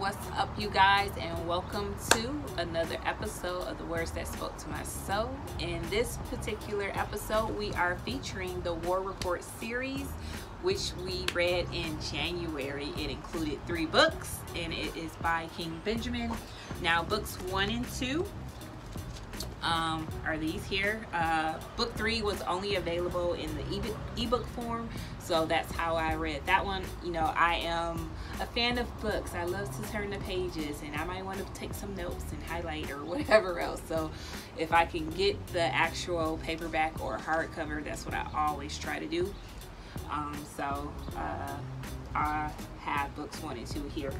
what's up you guys and welcome to another episode of the words that spoke to my soul. In this particular episode we are featuring the war report series which we read in january. It included three books and it is by king benjamin. Now books one and two um, are these here. Uh, book three was only available in the ebook, ebook form, so that's how I read that one. You know, I am a fan of books. I love to turn the pages, and I might want to take some notes and highlight or whatever else. So, if I can get the actual paperback or hardcover, that's what I always try to do. Um, so, uh, I have books one and two here.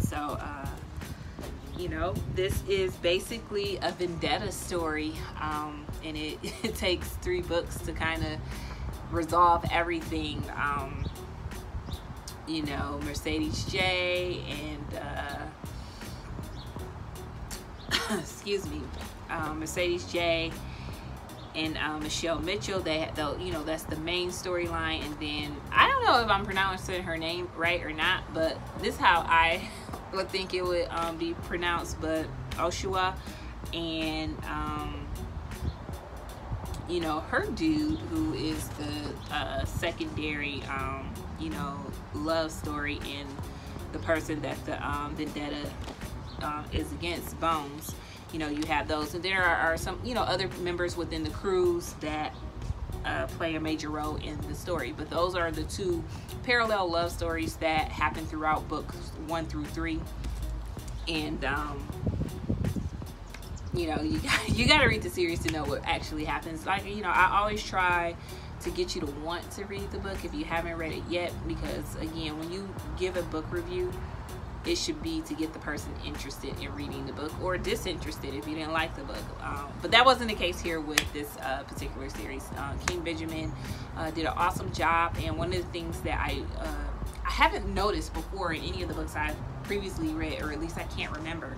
So, uh, you know this is basically a vendetta story um, and it, it, takes three books to kind of resolve everything um, you know mercedes j and uh, excuse me um, mercedes j and um, Michelle Mitchell. They, though, you know, that's the main storyline. And then I don't know if I'm pronouncing her name right or not, but this is how I would think it would um, be pronounced, but Oshua and um, you know her dude who is the uh, secondary um, you know love story in the person that the um, vendetta uh, is against Bones. You know you have those, and there are, are some you know other members within the crews that uh, play a major role in the story. But those are the two parallel love stories that happen throughout books one through three. And um, you know, you you got to read the series to know what actually happens. Like you know, I always try to get you to want to read the book if you haven't read it yet, because again, when you give a book review, it should be to get the person interested in reading the book or disinterested if you didn't like the book. Um, but that wasn't the case here with this uh, particular series. Uh, King Benjamin uh, did an awesome job, and one of the things that I uh, I haven't noticed before in any of the books I've previously read, or at least I can't remember,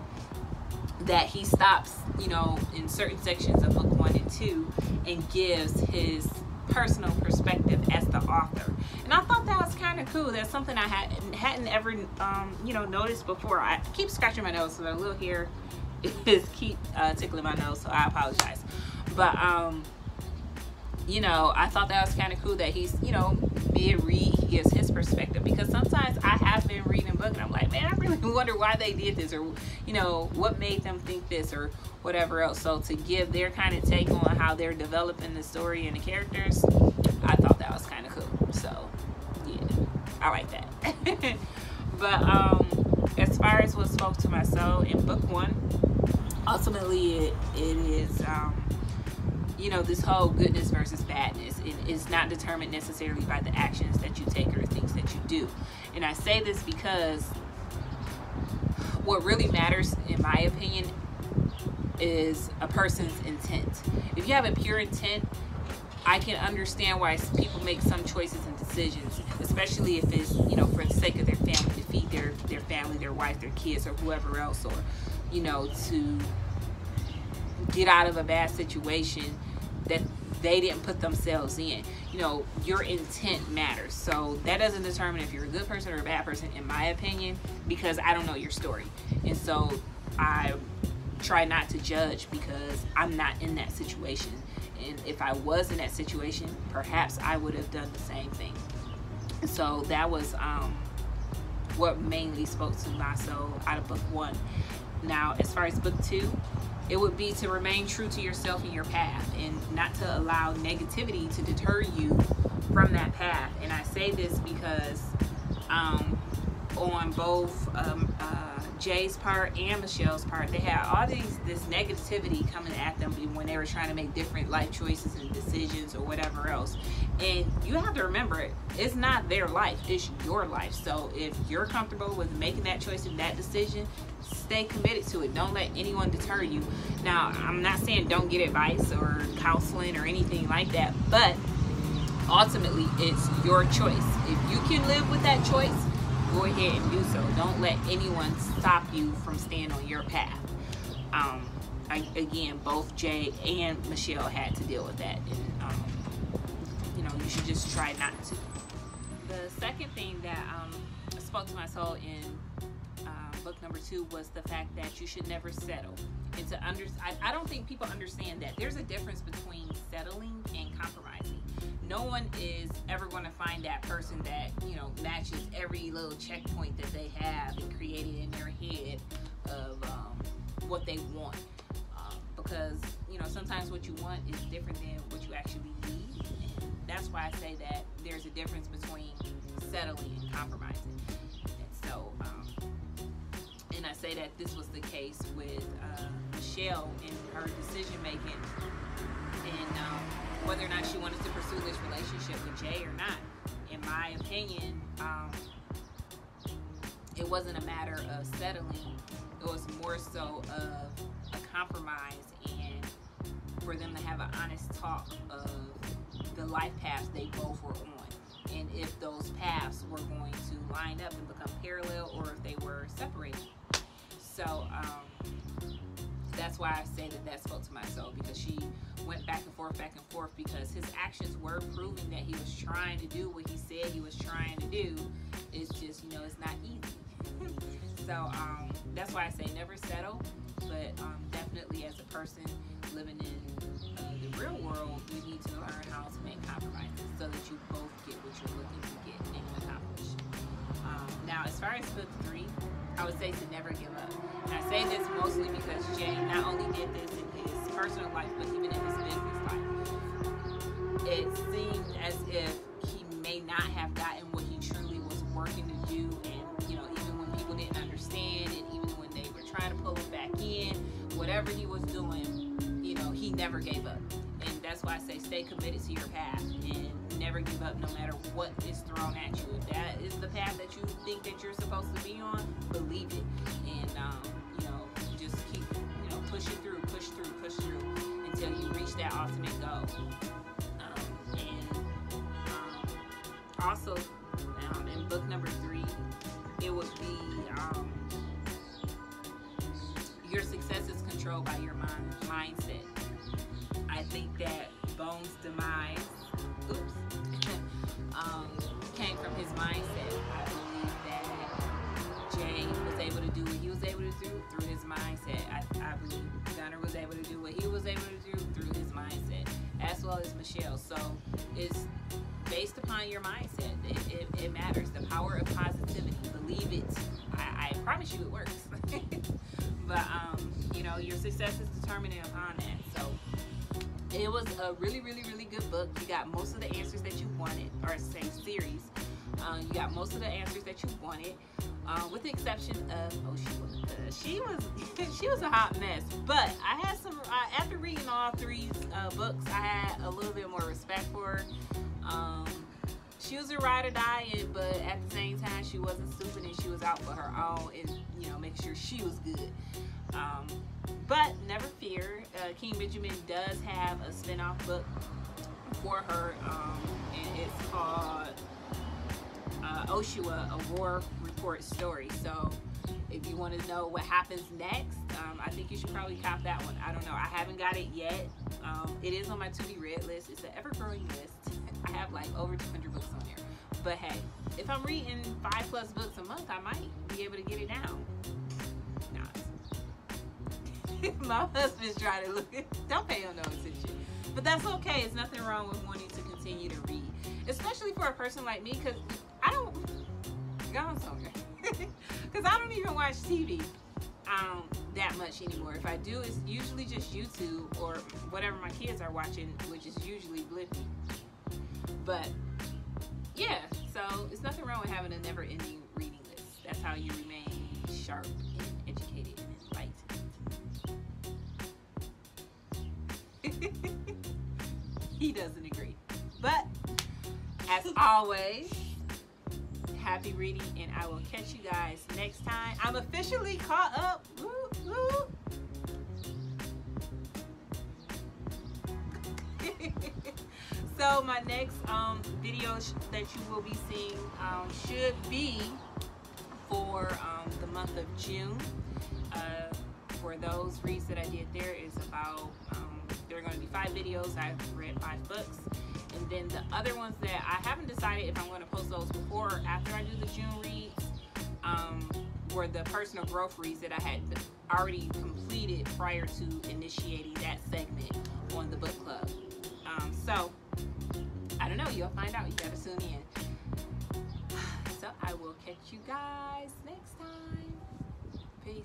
that he stops, you know, in certain sections of book one and two and gives his personal perspective as the author. And I thought that was kind of cool. That's something I had, hadn't ever, um, you know, noticed before. I keep scratching my nose, so a little hair is keep uh, tickling my nose, so I apologize. But, um, you know, I thought that was kind of cool that he's, you know, be read, he gives his perspective. Because sometimes I have been reading a book and I'm like, man, I really wonder why they did this or, you know, what made them think this or whatever else. So to give their kind of take on how they're developing the story and the characters, I thought that was kind of cool. So, yeah, I like that. but um, as far as what spoke to my soul in book one, ultimately it, it is... Um, you know, this whole goodness versus badness it is not determined necessarily by the actions that you take or things that you do. And I say this because what really matters, in my opinion, is a person's intent. If you have a pure intent, I can understand why people make some choices and decisions, especially if it's, you know, for the sake of their family, to feed their, their family, their wife, their kids, or whoever else, or, you know, to get out of a bad situation that they didn't put themselves in. You know, your intent matters. So that doesn't determine if you're a good person or a bad person, in my opinion, because I don't know your story. And so I try not to judge because I'm not in that situation. And if I was in that situation, perhaps I would have done the same thing. So that was um, what mainly spoke to my soul out of book one. Now, as far as book two, it would be to remain true to yourself and your path and not to allow negativity to deter you from that path. And I say this because um, on both um, uh, Jay's part and Michelle's part, they had all these this negativity coming at them when they were trying to make different life choices and decisions or whatever else. And you have to remember, it's not their life; it's your life. So if you're comfortable with making that choice and that decision, stay committed to it. Don't let anyone deter you. Now, I'm not saying don't get advice or counseling or anything like that, but ultimately, it's your choice. If you can live with that choice go ahead and do so. Don't let anyone stop you from staying on your path. Um, I, again, both Jay and Michelle had to deal with that, and um, you know, you should just try not to. The second thing that um, spoke to my soul in book number two was the fact that you should never settle. And to under, I, I don't think people understand that there's a difference between settling and compromising. No one is ever going to find that person that you know matches every little checkpoint that they have and created in their head of um, what they want. Um, because you know sometimes what you want is different than what you actually need. And that's why I say that there's a difference between settling and compromising. And so, um, and I say that this was the case with uh, Michelle in her decision making and um, whether or not she wanted to pursue this relationship with Jay or not. In my opinion, um, it wasn't a matter of settling. It was more so of a compromise and for them to have an honest talk of the life paths they both were on and if those paths were going to line up and become parallel or if they were separated. So um, that's why I say that that spoke to my soul because she went back and forth, back and forth because his actions were proving that he was trying to do what he said he was trying to do. It's just, you know, it's not easy. so um, that's why I say never settle, but um, definitely as a person living in uh, the real world, you need to learn how to make compromises so that you both get what you're looking to get and accomplish. Um, now, as far as book three, I would say to never give up. And I say this mostly because Jay not only did this in his personal life, but even in his business life. It seemed as if he may not have gotten what he truly was working to do, and you know, even when people didn't understand, and even when they were trying to pull him back in, whatever he was doing, you know, he never gave up. That's why I say stay committed to your path and never give up no matter what is thrown at you. If that is the path that you think that you're supposed to be on, believe it. And, um, you know, just keep, you know, pushing through, push through, push through until you reach that ultimate goal. Um, and um, also, um, in book number three, it would be um, your success is controlled by your mind mindset. Bones' demise, oops, um, came from his mindset. I believe that Jay was able to do what he was able to do through his mindset. I, I believe Gunner was able to do what he was able to do through his mindset, as well as Michelle. So it's based upon your mindset. It, it, it matters. The power of positivity. Believe it. I, I promise you it works. but um, you know, your success is determined upon that. So it was a really, really, really good book. You got most of the answers that you wanted, or say series. Uh, you got most of the answers that you wanted, uh, with the exception of oh she was uh, she was she was a hot mess. But I had some after reading all three uh, books, I had a little bit more respect for her. Um, she was a ride or die, but at the same time, she wasn't stupid and she was out for her own and you know make sure she was good. Um, but never fear, uh, King Benjamin does have a spin-off book for her, um, and it's called uh, Oshua, a war report story. So if you want to know what happens next, um, I think you should probably cop that one. I don't know. I haven't got it yet. Um, it is on my to be read list. It's an ever-growing list. I have like over 200 books on there. But hey, if I'm reading five plus books a month, I might be able to get it down. Nah. my husband's trying to look. Don't pay him no attention. But that's okay. It's nothing wrong with wanting to continue to read, especially for a person like me, because I don't. Gone somewhere. Because I don't even watch TV um, that much anymore. If I do, it's usually just YouTube or whatever my kids are watching, which is usually Blippi. But yeah, so it's nothing wrong with having a never-ending reading list. That's how you remain sharp and educated and enlightened. he doesn't agree. But as always, happy reading and I will catch you guys next time. I'm officially caught up. Woo, woo. so my next um, video that you will be seeing um, should be for um, the month of June. Uh, for those reads that I did there is about, um, there are going to be five videos. I've read five books. And then the other ones that I haven't decided if I'm going to post those before or after I do the June reads um, for the personal growth reads that I had already completed prior to initiating that segment on the book club. Um, so I don't know. You'll find out. You got to tune in. So I will catch you guys next time. Peace.